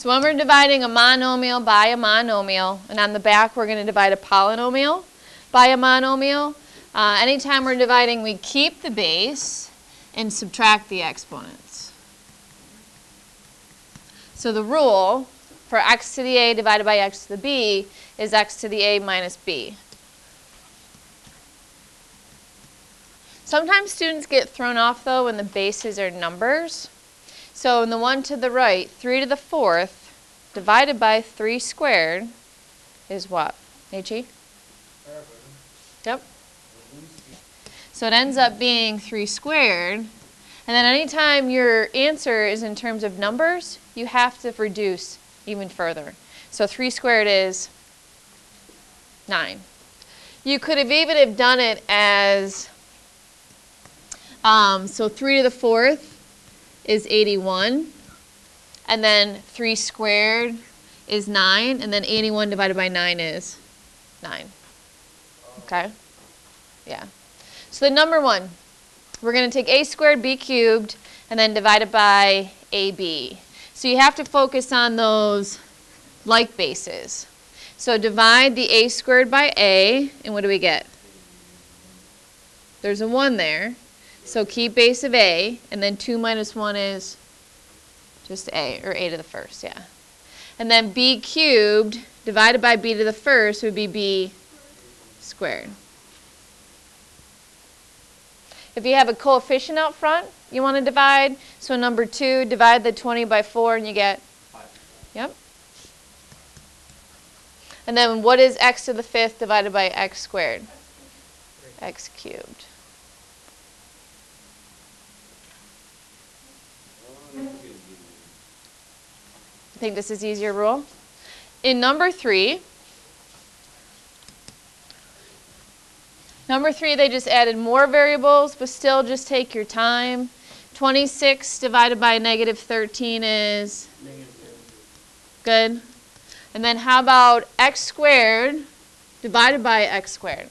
So when we're dividing a monomial by a monomial, and on the back we're going to divide a polynomial by a monomial, uh, anytime we're dividing, we keep the base and subtract the exponents. So the rule for x to the a divided by x to the b is x to the a minus b. Sometimes students get thrown off though when the bases are numbers. So in the one to the right, 3 to the fourth divided by 3 squared is what? H-E? Yep. So it ends up being 3 squared. And then anytime your answer is in terms of numbers, you have to reduce even further. So 3 squared is 9. You could have even have done it as, um, so 3 to the fourth is 81. And then 3 squared is 9. And then 81 divided by 9 is 9. Okay? Yeah. So the number one, we're going to take a squared b cubed and then divide it by ab. So you have to focus on those like bases. So divide the a squared by a, and what do we get? There's a 1 there. So keep base of a, and then 2 minus 1 is just a, or a to the first, yeah. And then b cubed divided by b to the first would be b squared. If you have a coefficient out front you want to divide, so number 2, divide the 20 by 4 and you get? Five. Yep. And then what is x to the fifth divided by x squared? x cubed. I think this is easier rule. In number three, number three, they just added more variables, but still just take your time. 26 divided by negative 13 is good. And then how about x squared divided by x squared?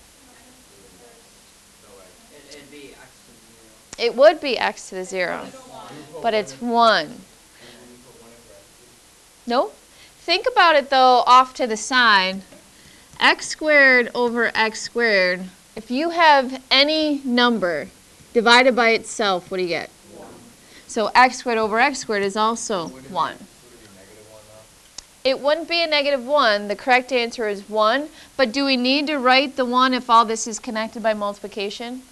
It would be x to the 0, but it's 1. No? Think about it though off to the side. x squared over x squared, if you have any number divided by itself, what do you get? So x squared over x squared is also 1. It wouldn't be a negative 1. The correct answer is 1. But do we need to write the 1 if all this is connected by multiplication?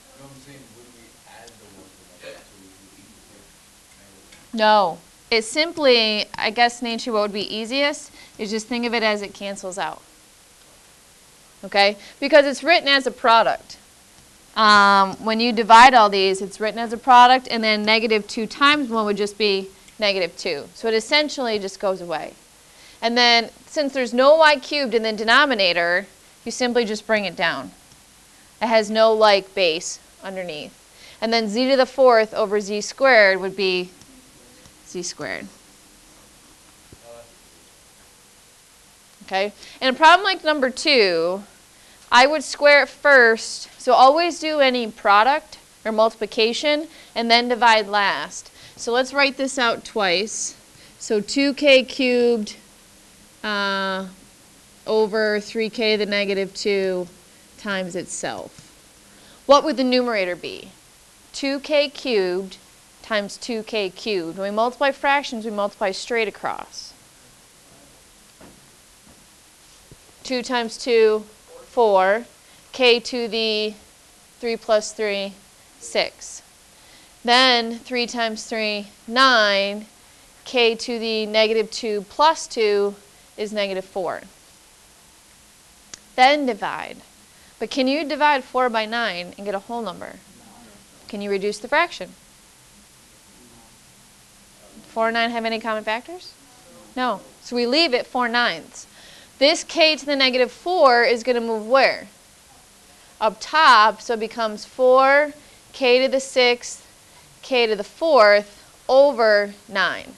No. It simply, I guess nature what would be easiest is just think of it as it cancels out. Okay? Because it's written as a product. Um, when you divide all these, it's written as a product, and then negative 2 times 1 would just be negative 2. So it essentially just goes away. And then, since there's no y cubed in the denominator, you simply just bring it down. It has no like base underneath. And then z to the fourth over z squared would be z squared. Okay, and a problem like number two, I would square it first. So always do any product or multiplication and then divide last. So let's write this out twice. So 2k cubed uh, over 3k to the negative 2 times itself. What would the numerator be? 2k cubed times 2k cubed. When we multiply fractions, we multiply straight across. 2 times 2, 4. k to the 3 plus 3, 6. Then 3 times 3, 9. k to the negative 2 plus 2 is negative 4. Then divide. But can you divide 4 by 9 and get a whole number? Can you reduce the fraction? 4 and 9 have any common factors? No. So we leave it 4 ninths. This k to the negative 4 is going to move where? Up top, so it becomes 4 k to the 6th, k to the 4th over 9.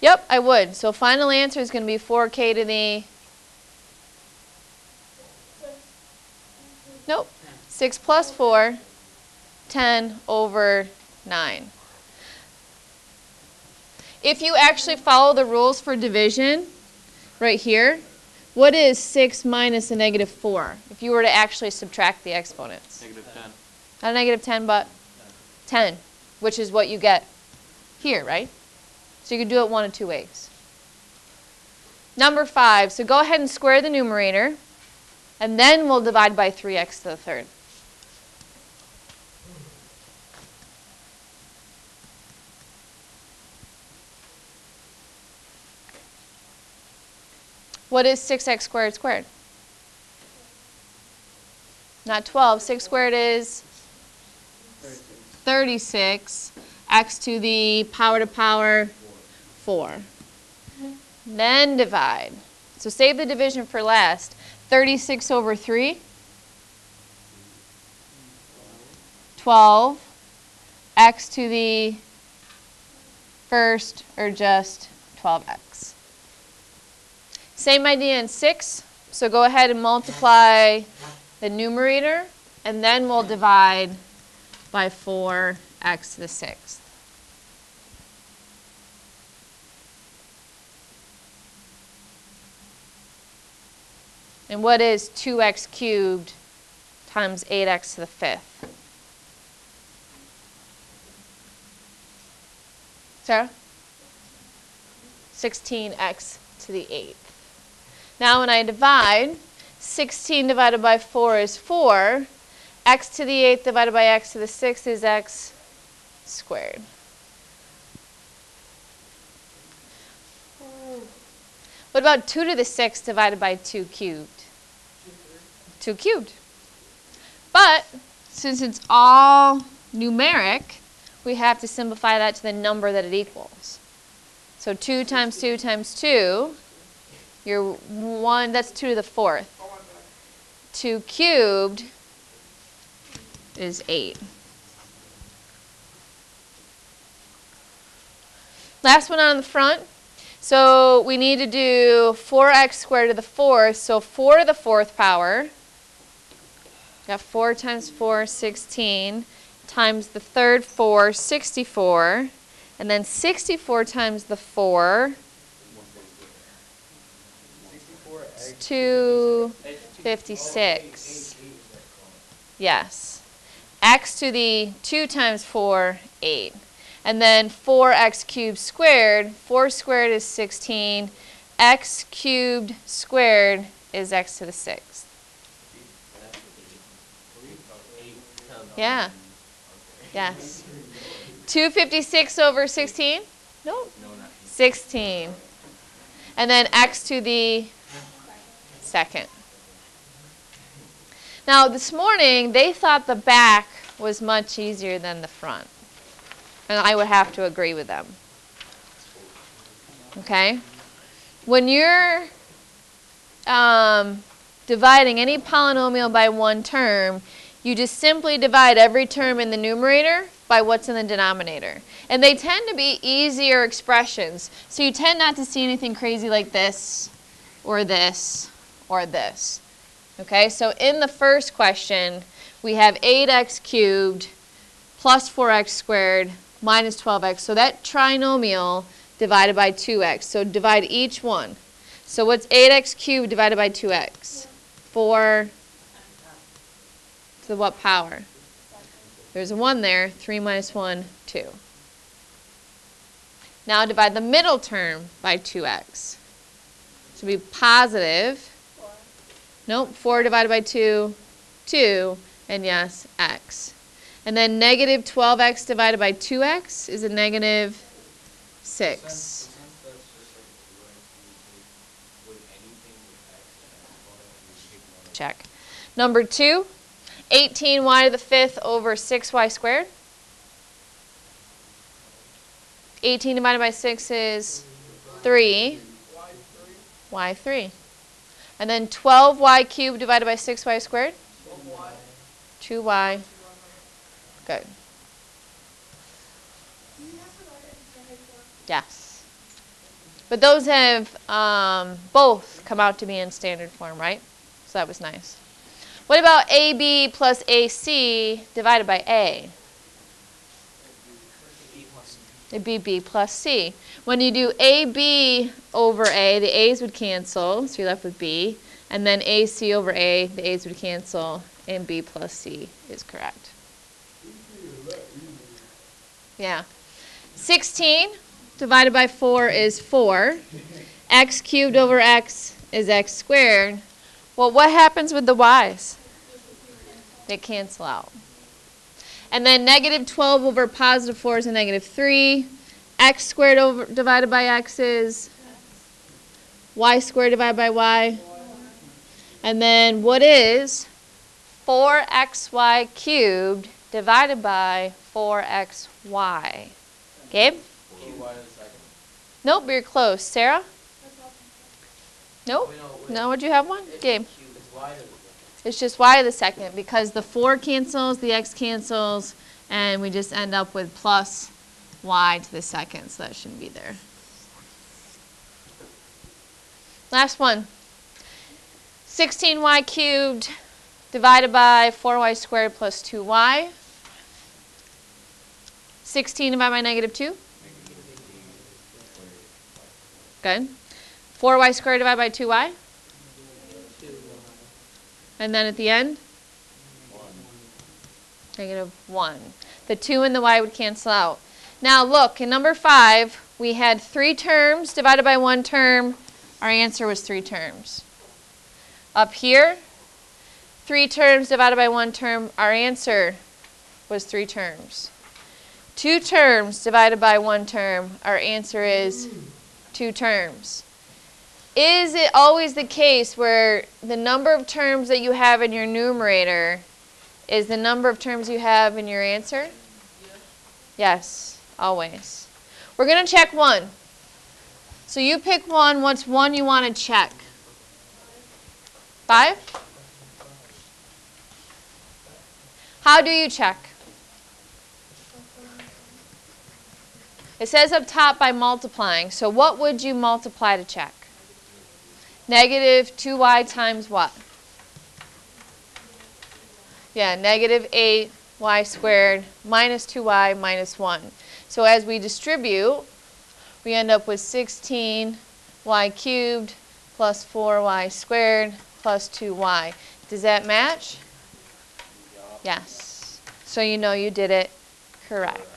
Yep, I would. So final answer is going to be 4k to the... Nope. 6 plus 4, 10 over 9. if you actually follow the rules for division, right here, what is 6 minus a negative 4? If you were to actually subtract the exponents. Negative 10. Not a negative 10, but 10, which is what you get here, right? So you can do it one of two ways. Number 5, so go ahead and square the numerator, and then we'll divide by 3x to the third. What is 6x squared squared? Not 12. 6 squared is 36. X to the power to power 4. Then divide. So save the division for last. 36 over 3. 12. X to the first, or just 12x. Same idea in 6. So go ahead and multiply the numerator, and then we'll divide by 4x to the sixth. And what is 2x cubed times 8x to the fifth? Sarah? 16x to the eighth. Now when I divide, 16 divided by 4 is 4. x to the 8th divided by x to the 6th is x squared. What about 2 to the 6th divided by 2 cubed? 2 cubed. But since it's all numeric, we have to simplify that to the number that it equals. So 2 times 2 times 2, you're 1, that's 2 to the 4th. 2 cubed is 8. Last one on the front. So we need to do 4x squared to the fourth. So 4 to the fourth power. Got 4 times 4, 16, times the third 4, 64. And then 64 times the 4, 256. Yes. x to the 2 times 4, 8. And then 4x cubed squared, 4 squared is 16. x cubed squared is x to the 6th. Yeah. Yes. 256 over 16? No. 16. And then x to the second. Now, this morning, they thought the back was much easier than the front. And I would have to agree with them. Okay? When you're um, dividing any polynomial by one term, you just simply divide every term in the numerator by what's in the denominator. And they tend to be easier expressions. So you tend not to see anything crazy like this, or this, or this. Okay, so in the first question, we have 8x cubed plus 4x squared minus 12x. So that trinomial divided by 2x. So divide each one. So what's 8x cubed divided by 2x? 4 to the what power? There's a 1 there. 3 minus 1, 2. Now divide the middle term by 2x. So be positive. Nope, 4 divided by 2, 2. And yes, x. And then negative 12x divided by 2x is a negative 6. Check. Number 2, 18y to the fifth over 6y squared. 18 divided by 6 is 3. y3. And then 12y cubed divided by 6y squared? 2y. Good. Yes. But those have um, both come out to be in standard form, right? So that was nice. What about AB plus AC divided by A? It'd be b plus c. When you do ab over a, the a's would cancel, so you're left with b. And then ac over a, the a's would cancel, and b plus c is correct. Yeah. 16 divided by 4 is 4. x cubed over x is x squared. Well, what happens with the y's? They cancel out. And then negative 12 over positive 4 is a negative 3. x squared over divided by x is y squared divided by y. And then what is 4xy cubed divided by 4xy? Gabe? Nope, you're close. Sarah? Nope. No, would you have one? Gabe? It's just y to the second because the 4 cancels, the x cancels, and we just end up with plus y to the second, so that shouldn't be there. Last one. 16y cubed divided by 4y squared plus 2y. 16 divided by negative 2. Good. 4y squared divided by 2y. And then at the end? Negative 1. The 2 and the y would cancel out. Now look, in number 5, we had 3 terms divided by 1 term. Our answer was 3 terms. Up here, 3 terms divided by 1 term. Our answer was 3 terms. 2 terms divided by 1 term. Our answer is 2 terms. Is it always the case where the number of terms that you have in your numerator is the number of terms you have in your answer? Yes, always. We're going to check one. So you pick one. What's one you want to check? Five? How do you check? It says up top by multiplying. So what would you multiply to check? Negative 2y times what? Yeah, negative 8y squared minus 2y minus 1. So as we distribute, we end up with 16y cubed plus 4y squared plus 2y. Does that match? Yes. So you know you did it correct.